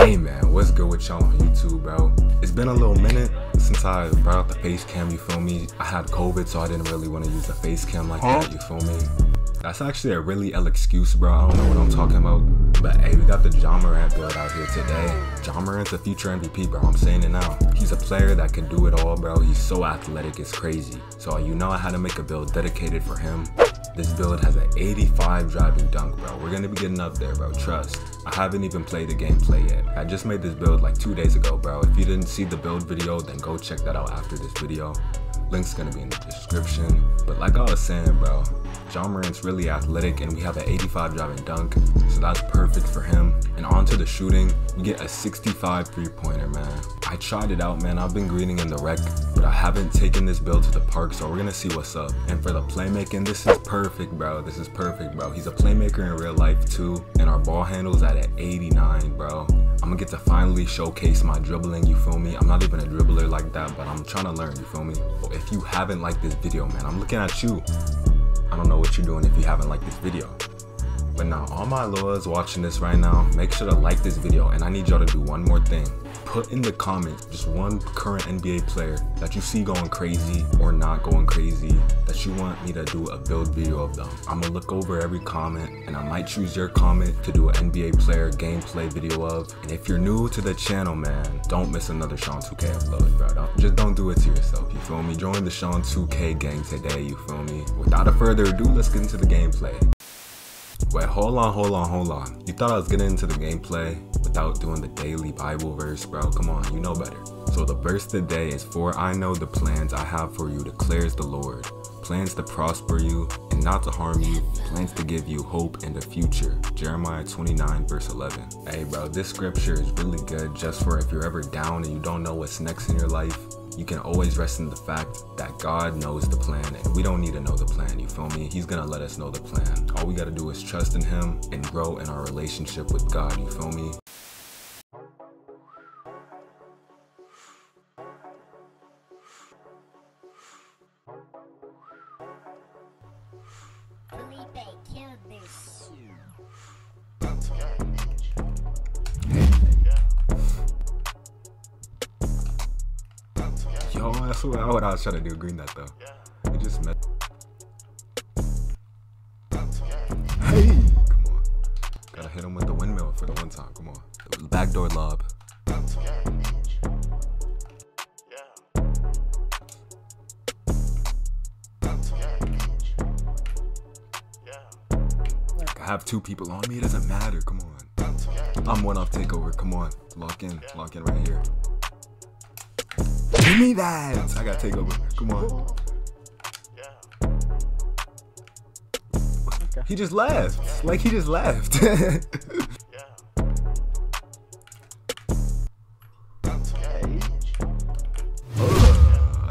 Hey man, what's good with y'all on YouTube, bro? It's been a little minute since I brought out the face cam, you feel me? I had COVID, so I didn't really want to use the face cam like huh? that, you feel me? That's actually a really ill excuse, bro. I don't know what I'm talking about. But hey, we got the Ja Morant build out here today. Ja Morant's a future MVP, bro. I'm saying it now. He's a player that can do it all, bro. He's so athletic, it's crazy. So you know I had to make a build dedicated for him. This build has an 85 driving dunk, bro. We're gonna be getting up there, bro. Trust. I haven't even played the gameplay yet. I just made this build like two days ago, bro. If you didn't see the build video, then go check that out after this video. Link's gonna be in the description. But like I was saying, bro, Ja Morant's really athletic and we have an 85 driving dunk, so that's perfect for him. And onto the shooting, we get a 65 three-pointer, man. I tried it out, man. I've been greening in the rec, but I haven't taken this build to the park, so we're gonna see what's up. And for the playmaking, this is perfect, bro. This is perfect, bro. He's a playmaker in real life too, and our ball handle's at an 89, bro. I'm gonna get to finally showcase my dribbling, you feel me? I'm not even a dribbler like that, but I'm trying to learn, you feel me? If you haven't liked this video, man, I'm looking at you. I don't know what you're doing if you haven't liked this video. But now, all my lawyers watching this right now, make sure to like this video and I need y'all to do one more thing put in the comments just one current NBA player that you see going crazy or not going crazy that you want me to do a build video of them. I'm gonna look over every comment and I might choose your comment to do an NBA player gameplay video of. And if you're new to the channel, man, don't miss another Sean 2K upload, bro. Don't, just don't do it to yourself, you feel me? Join the Sean 2K gang today, you feel me? Without a further ado, let's get into the gameplay. Wait, hold on, hold on, hold on. You thought I was getting into the gameplay without doing the daily Bible verse, bro? Come on, you know better. So the verse today is, For I know the plans I have for you, declares the Lord. Plans to prosper you and not to harm you, plans to give you hope in the future. Jeremiah 29, verse 11. Hey, bro, this scripture is really good just for if you're ever down and you don't know what's next in your life you can always rest in the fact that God knows the plan and we don't need to know the plan, you feel me? He's gonna let us know the plan. All we gotta do is trust in Him and grow in our relationship with God, you feel me? Yo, I swear, what I was trying to do, green that though. Yeah. It just met. Hey, come on. Gotta hit him with the windmill for the one time. Come on. Backdoor lob. I have two people on me, it doesn't matter, come on. I'm one off takeover, come on. Lock in, lock in right here. Give me that. I gotta take over. Come on. He just left. Like he just left. I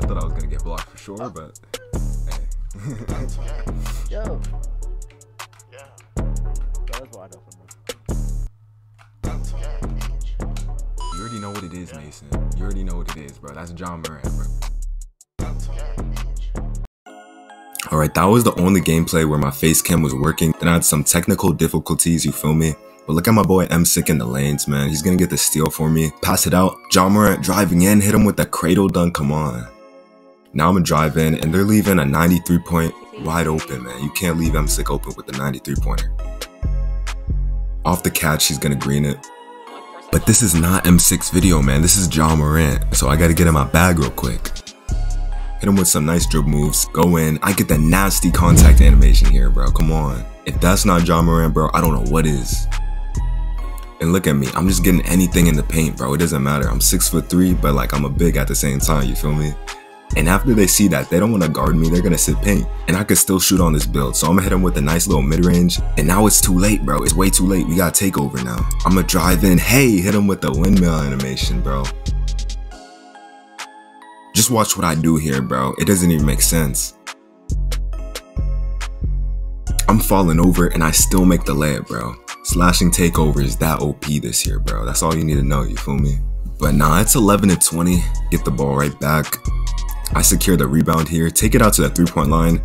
thought I was gonna get blocked for sure, but hey. Yo. It is, Mason. You already know what it is, bro. That's Ja Morant, bro. Alright, that was the only gameplay where my face cam was working. Then I had some technical difficulties, you feel me? But look at my boy M-Sick in the lanes, man. He's gonna get the steal for me. Pass it out. Ja Morant driving in, hit him with the cradle dunk, come on. Now I'm gonna drive in, and they're leaving a 93 point wide open, man. You can't leave M-Sick open with the 93 pointer. Off the catch, he's gonna green it. But this is not M6 video, man. This is Ja Morant. So I gotta get in my bag real quick. Hit him with some nice dribble moves. Go in. I get the nasty contact animation here, bro. Come on. If that's not Ja Morant, bro, I don't know what is. And look at me. I'm just getting anything in the paint, bro. It doesn't matter. I'm six foot three, but like I'm a big at the same time. You feel me? And after they see that, they don't want to guard me, they're going to sit paint. And I could still shoot on this build, so I'm going to hit him with a nice little mid-range. And now it's too late, bro. It's way too late. We got take over now. I'm going to drive in. Hey, hit him with the windmill animation, bro. Just watch what I do here, bro. It doesn't even make sense. I'm falling over and I still make the layup, bro. Slashing takeover is that OP this year, bro. That's all you need to know, you feel me? But nah, it's 11 to 20. Get the ball right back. I secure the rebound here, take it out to the three-point line,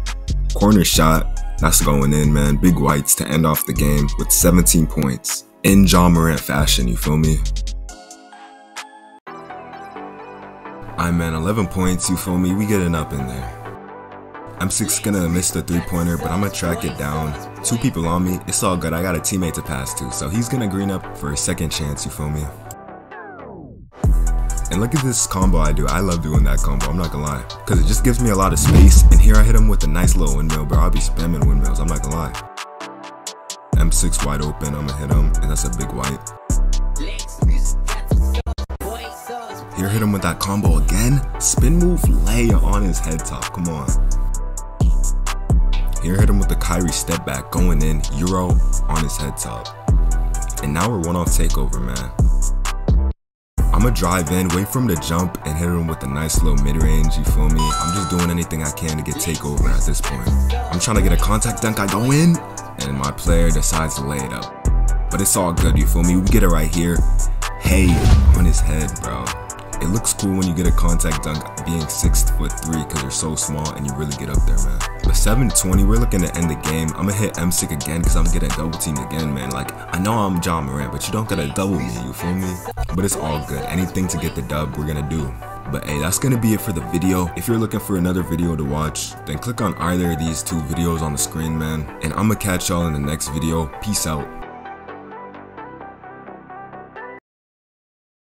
corner shot, that's going in, man. Big whites to end off the game with 17 points. In Ja Morant fashion, you feel me? I'm man, 11 points, you feel me? We getting up in there. I'm six gonna miss the three pointer, but I'm gonna track it down. Two people on me, it's all good. I got a teammate to pass to, so he's gonna green up for a second chance, you feel me? And look at this combo I do. I love doing that combo, I'm not gonna lie. Cause it just gives me a lot of space, and here I hit him with a nice little windmill, bro. I'll be spamming windmills, I'm not gonna lie. M6 wide open, I'm gonna hit him, and that's a big white. Here hit him with that combo again. Spin move lay on his head top, come on. Here hit him with the Kyrie step back, going in, Euro on his head top. And now we're one off takeover, man. I'ma drive in, wait for him to jump, and hit him with a nice little mid-range, you feel me? I'm just doing anything I can to get takeover at this point. I'm trying to get a contact dunk, I go in, and my player decides to lay it up. But it's all good, you feel me? We get it right here. Hey, on his head, bro. It looks cool when you get a contact dunk being six foot three because you're so small and you really get up there, man. But 720, we're looking to end the game. I'm gonna hit M6 again because I'm getting double teamed again, man. Like, I know I'm Ja Morant, but you don't gotta double me, you feel me? But it's all good. Anything to get the dub, we're gonna do. But hey, that's gonna be it for the video. If you're looking for another video to watch, then click on either of these two videos on the screen, man. And I'm gonna catch y'all in the next video. Peace out.